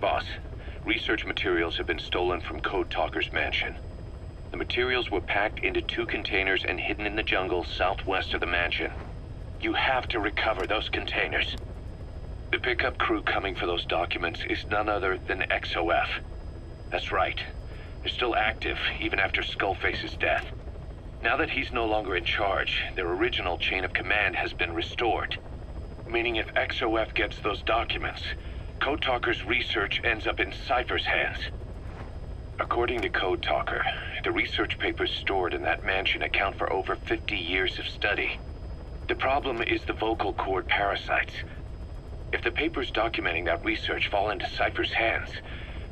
Boss, research materials have been stolen from Code Talker's mansion. The materials were packed into two containers and hidden in the jungle southwest of the mansion. You have to recover those containers. The pickup crew coming for those documents is none other than XOF. That's right. They're still active, even after Skullface's death. Now that he's no longer in charge, their original chain of command has been restored. Meaning if XOF gets those documents, Code Talker's research ends up in Cypher's hands. According to Code Talker, the research papers stored in that mansion account for over 50 years of study. The problem is the vocal cord parasites. If the papers documenting that research fall into Cypher's hands,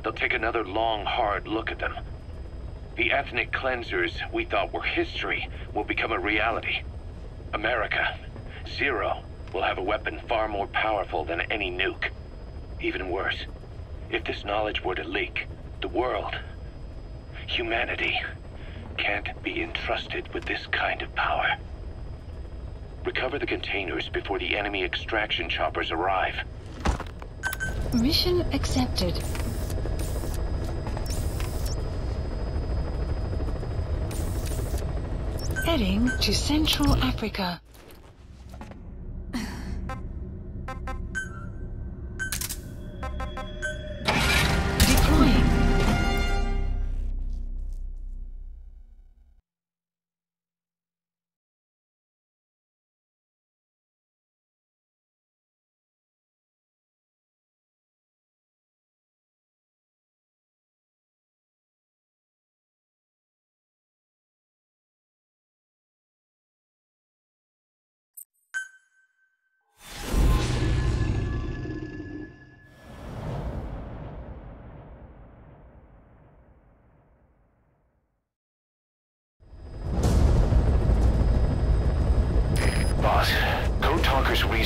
they'll take another long, hard look at them. The ethnic cleansers we thought were history will become a reality. America, Zero, will have a weapon far more powerful than any nuke. Even worse, if this knowledge were to leak, the world, humanity, can't be entrusted with this kind of power. Recover the containers before the enemy extraction choppers arrive. Mission accepted. Heading to Central Africa.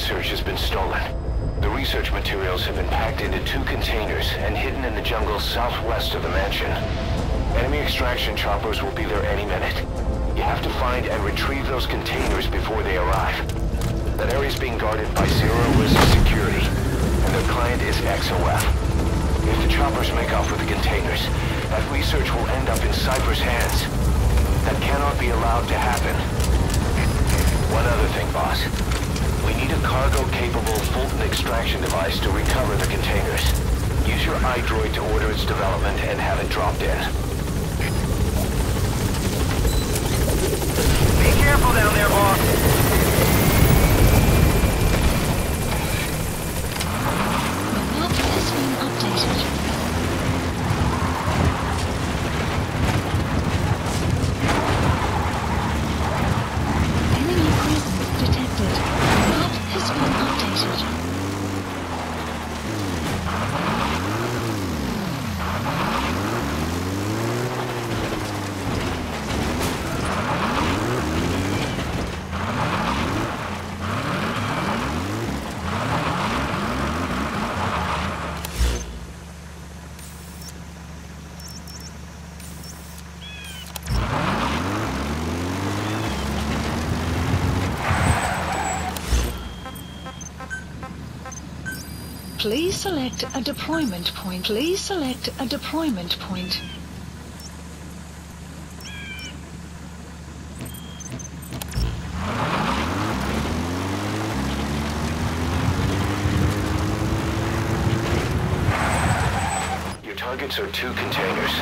Research has been stolen. The research materials have been packed into two containers and hidden in the jungle southwest of the mansion. Enemy extraction choppers will be there any minute. You have to find and retrieve those containers before they arrive. That area is being guarded by Zero Risk Security, and their client is XOF. If the choppers make off with the containers, that research will end up in Cypher's hands. That cannot be allowed to happen. One other thing, boss. We need a cargo-capable Fulton extraction device to recover the containers. Use your iDroid to order its development and have it dropped in. Be careful down there, boss. The map has been updated. Enemy presence detected. Map has been updated. Please select a deployment point. Please select a deployment point. Your targets are two containers.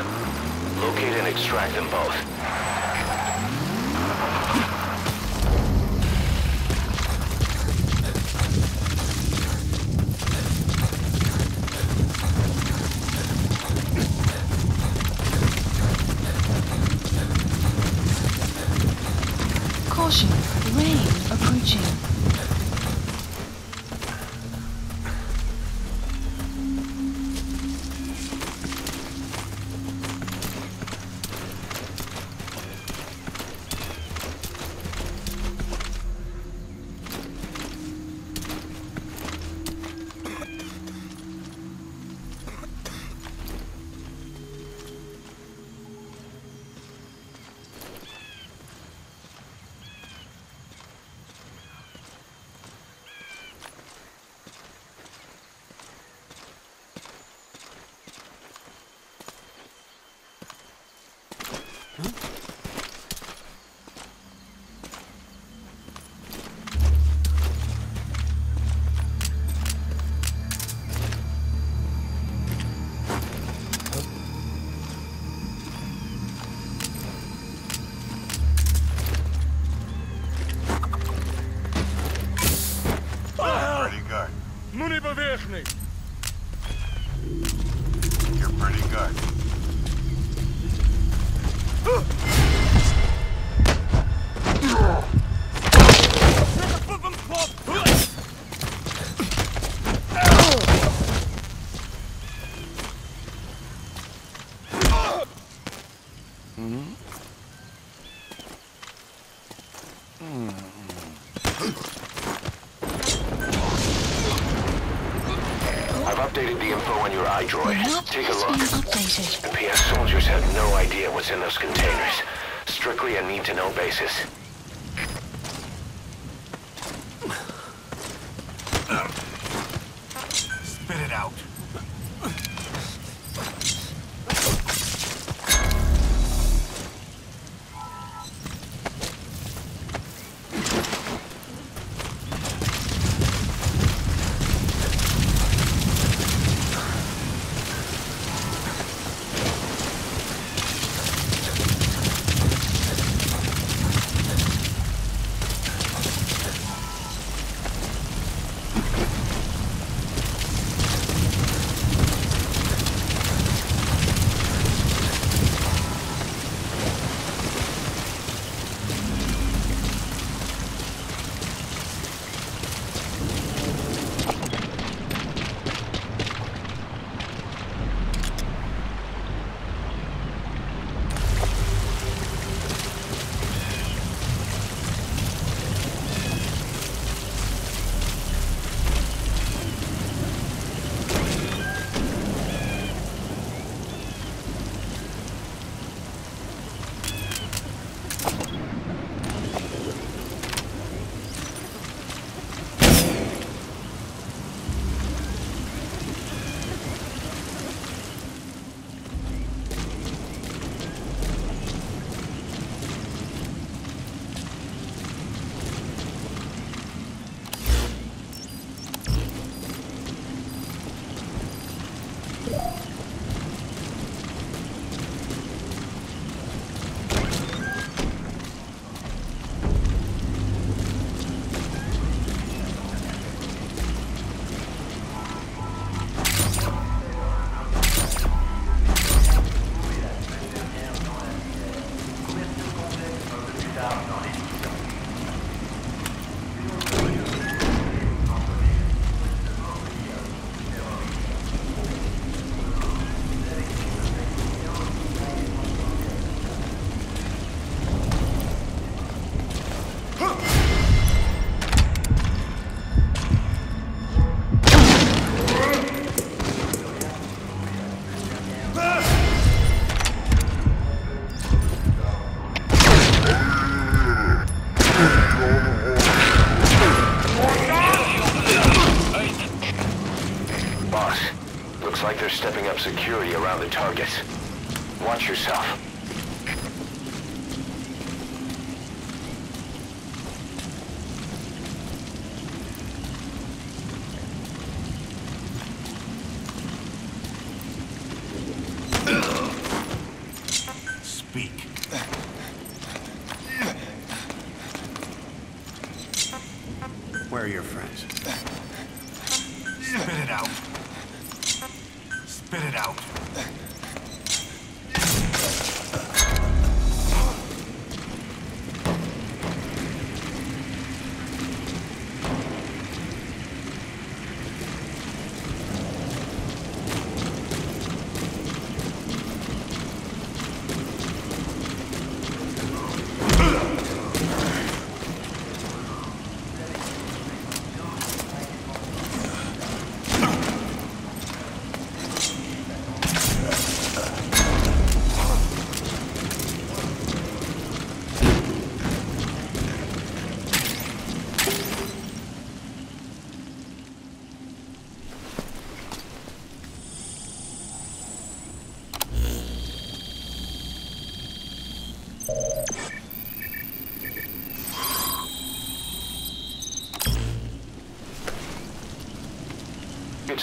Locate and extract them both. Technik. What's in those containers. Strictly a need-to-know basis. Where are your friends? Spit it out. Spit it out.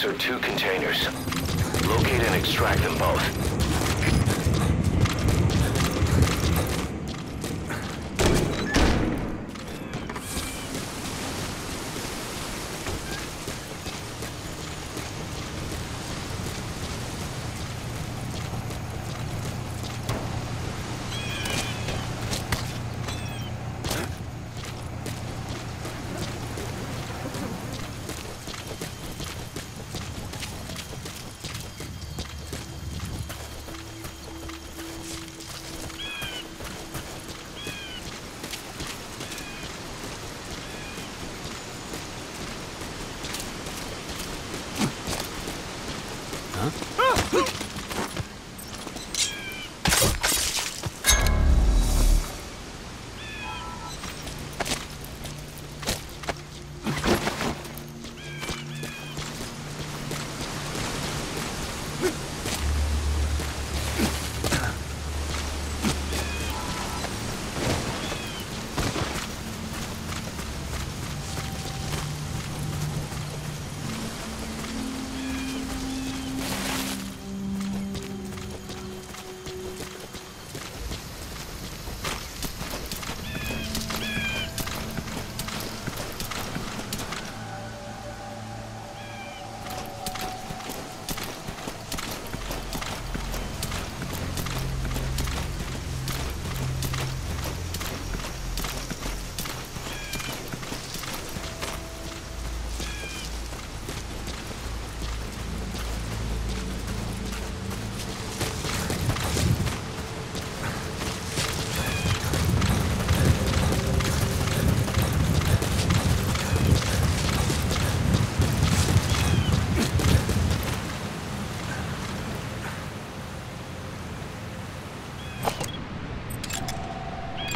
Are two containers. Locate and extract them both.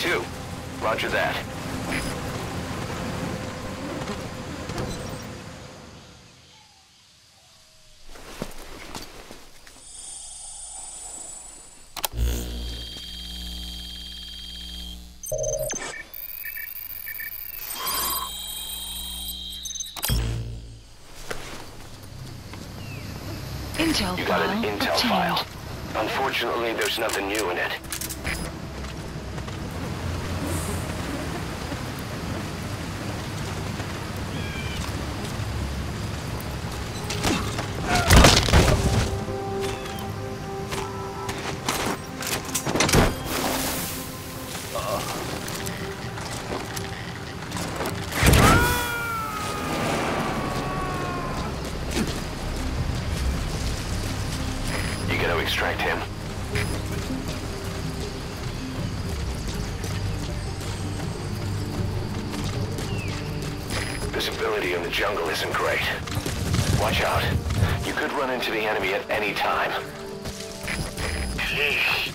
too. Roger that. Intel you got an intel obtained. file. Unfortunately, there's nothing new in it. Extract him. Visibility in the jungle isn't great. Watch out. You could run into the enemy at any time. Please,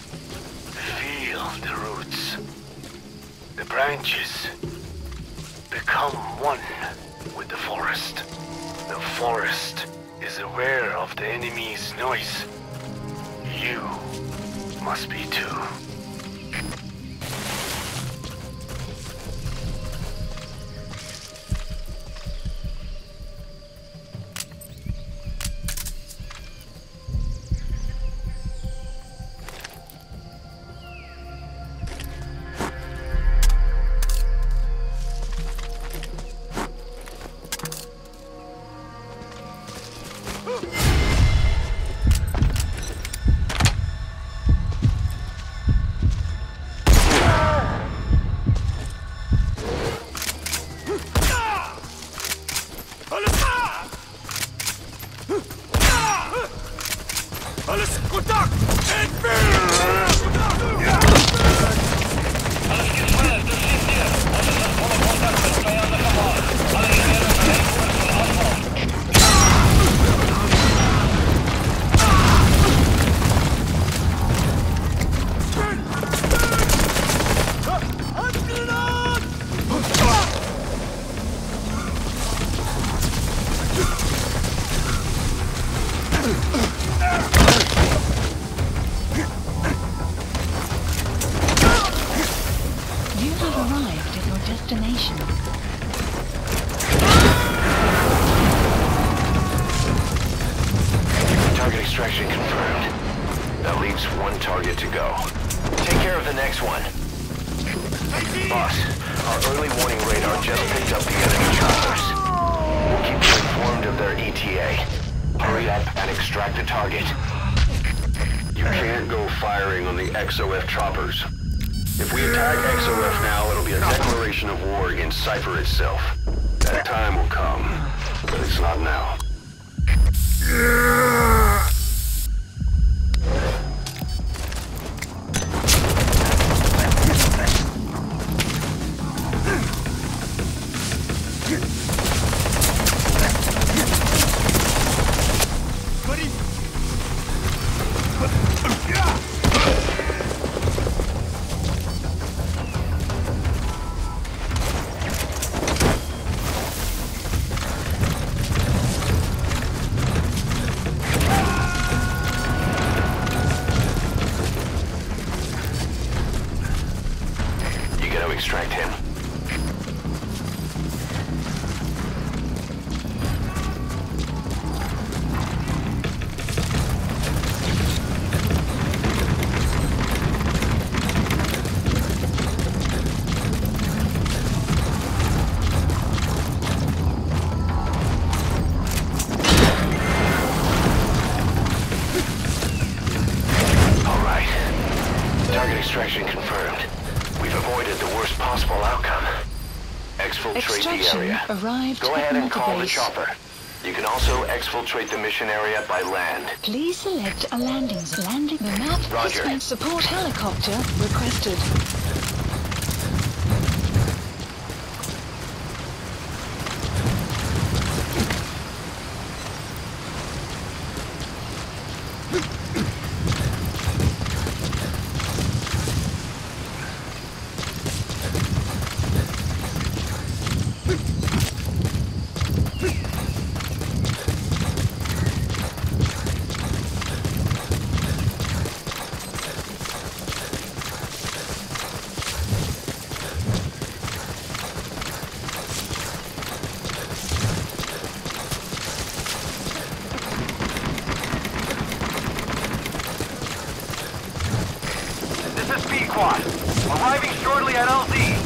feel the roots. The branches become one with the forest. The forest is aware of the enemy's noise. You must be too. ETA. Hurry up and extract the target. You can't go firing on the XOF choppers. If we attack XOF now, it'll be a declaration of war against Cypher itself. That time will come, but it's not now. Arrived Go ahead and call the chopper. You can also exfiltrate the mission area by land. Please select a landing zone. Landing the map Roger. support helicopter requested. Squad. Arriving shortly at LZ.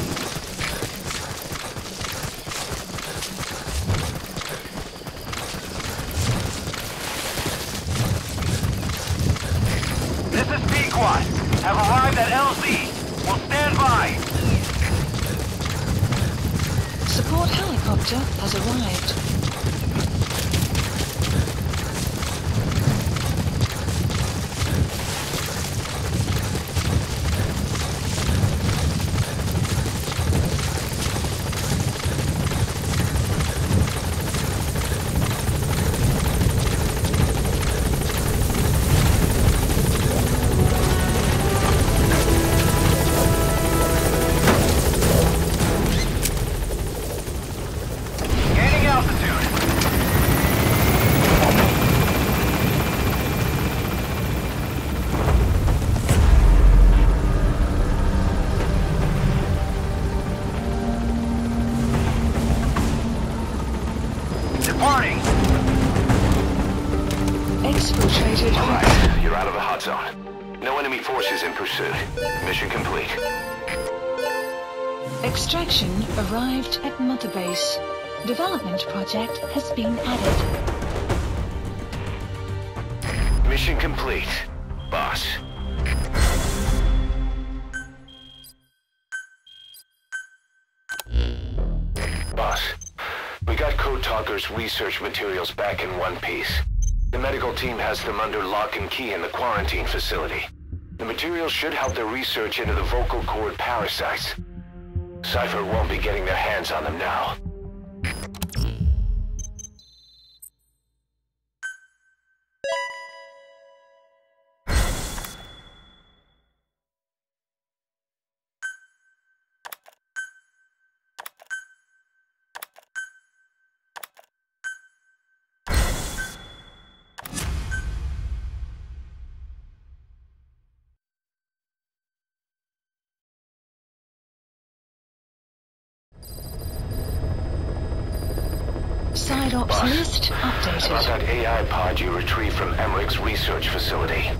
Mission complete, boss. Boss, we got Code Talker's research materials back in one piece. The medical team has them under lock and key in the quarantine facility. The materials should help their research into the vocal cord parasites. Cypher won't be getting their hands on them now. Side ops Boss, list About updated. that AI pod you retrieved from Emmerich's research facility.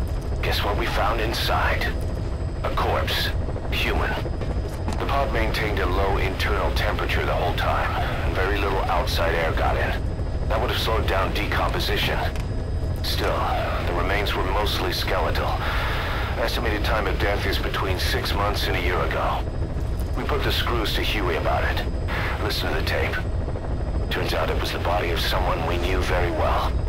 Guess what we found inside? A corpse. Human. The pod maintained a low internal temperature the whole time, and very little outside air got in. That would have slowed down decomposition. Still, the remains were mostly skeletal. Estimated time of death is between six months and a year ago. We put the screws to Huey about it. Listen to the tape. Turns out it was the body of someone we knew very well.